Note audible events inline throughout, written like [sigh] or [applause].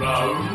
Round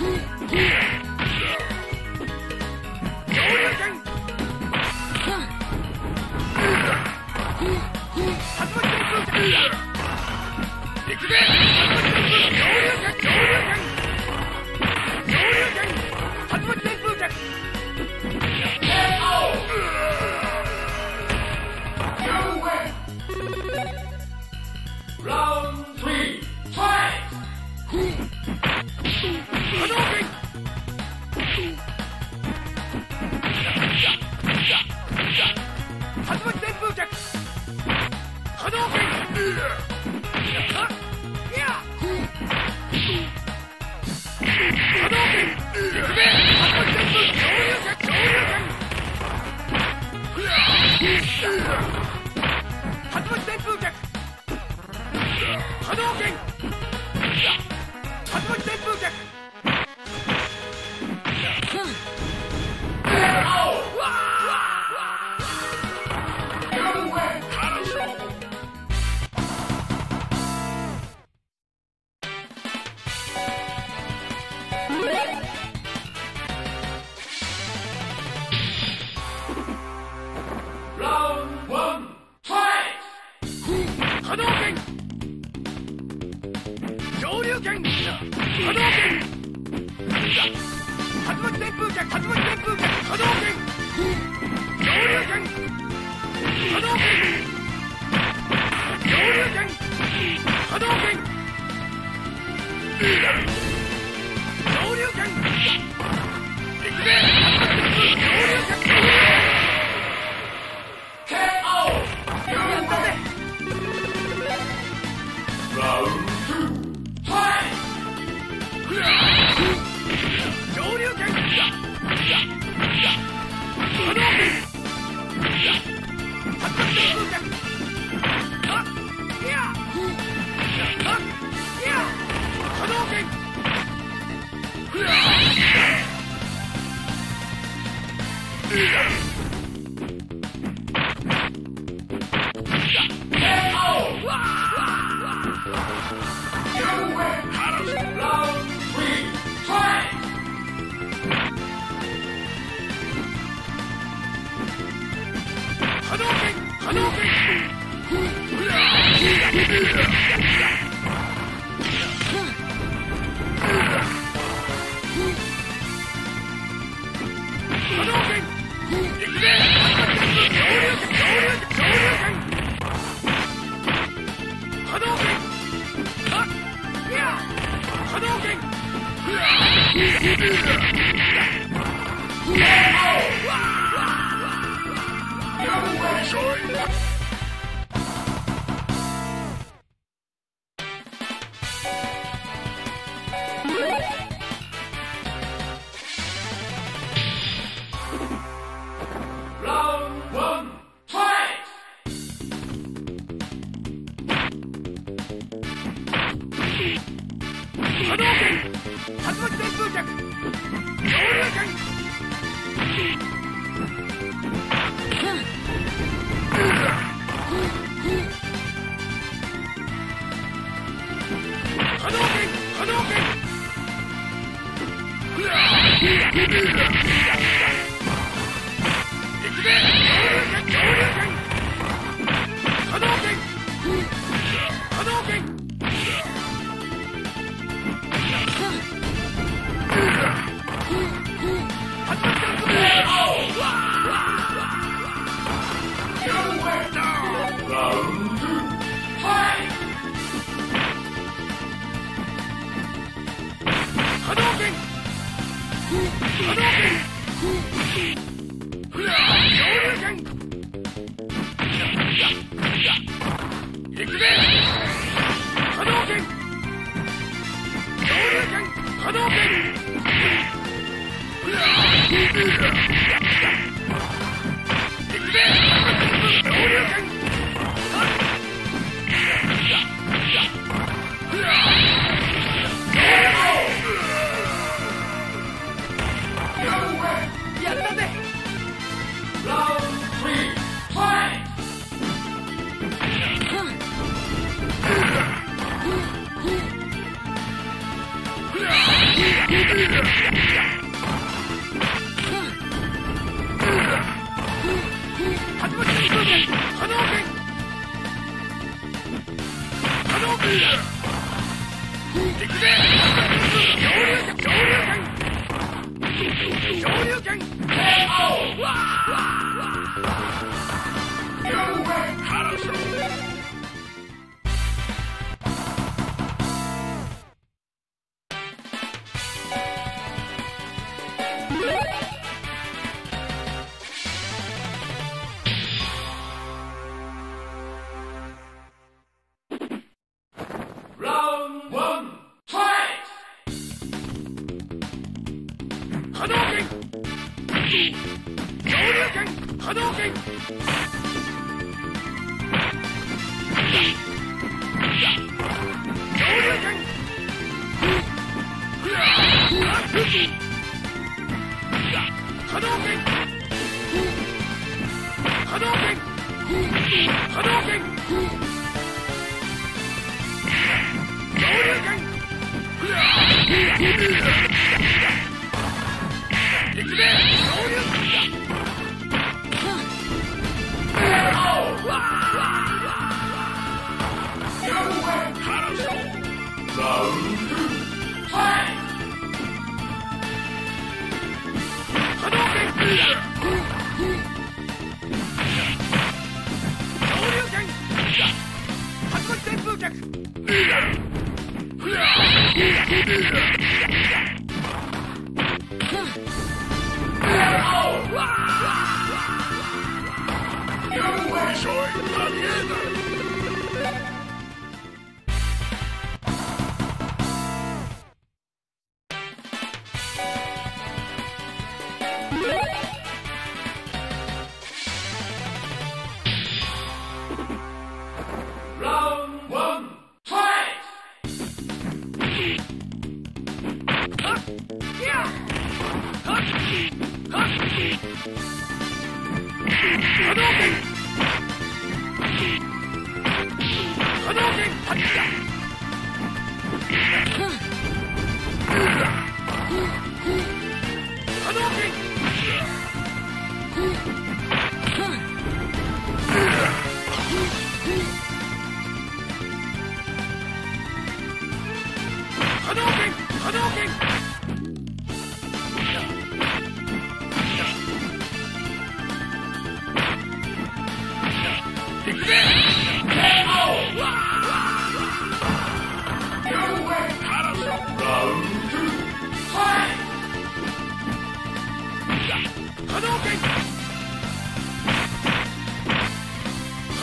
Yeah! 風剣波動拳竜上流風上流巻上流剣波動拳恐竜剣波動拳恐竜剣波動拳恐竜剣行くぜ恐竜剣 Yeah! Sorry. Bye. Thank you. 動 [laughs] 拳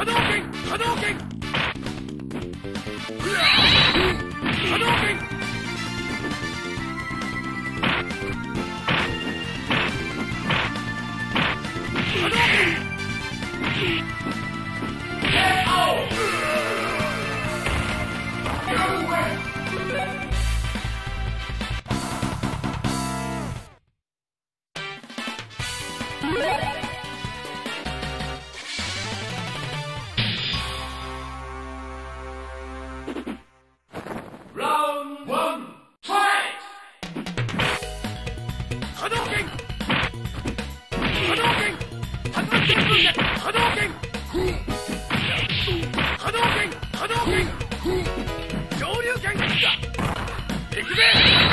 波動拳波動拳上流拳行くぜ。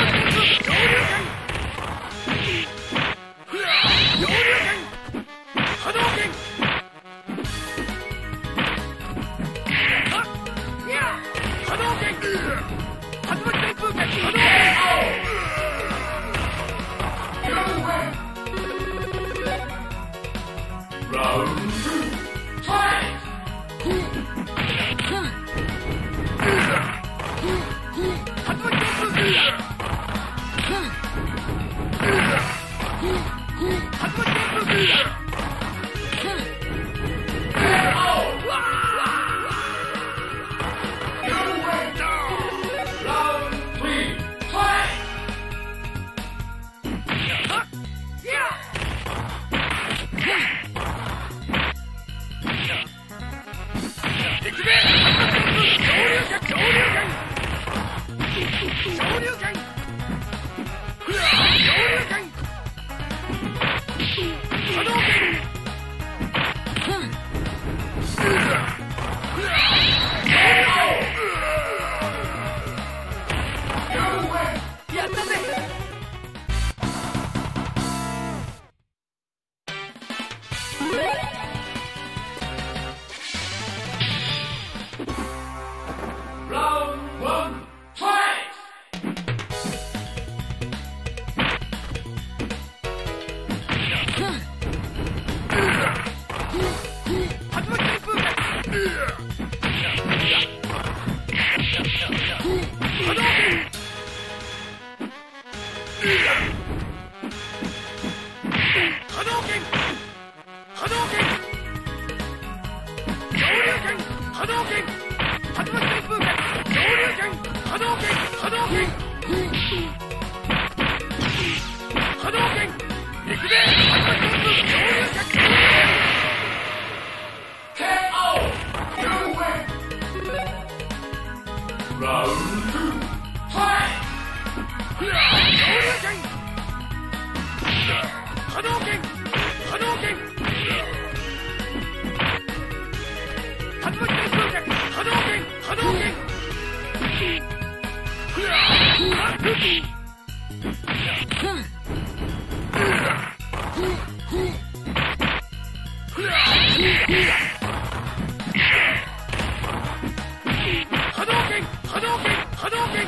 動拳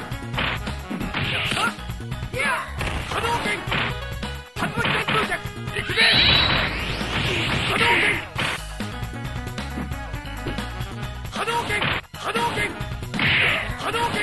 波動拳波動拳竜巻旋風脚行くぜ波動拳波動拳波動拳波動拳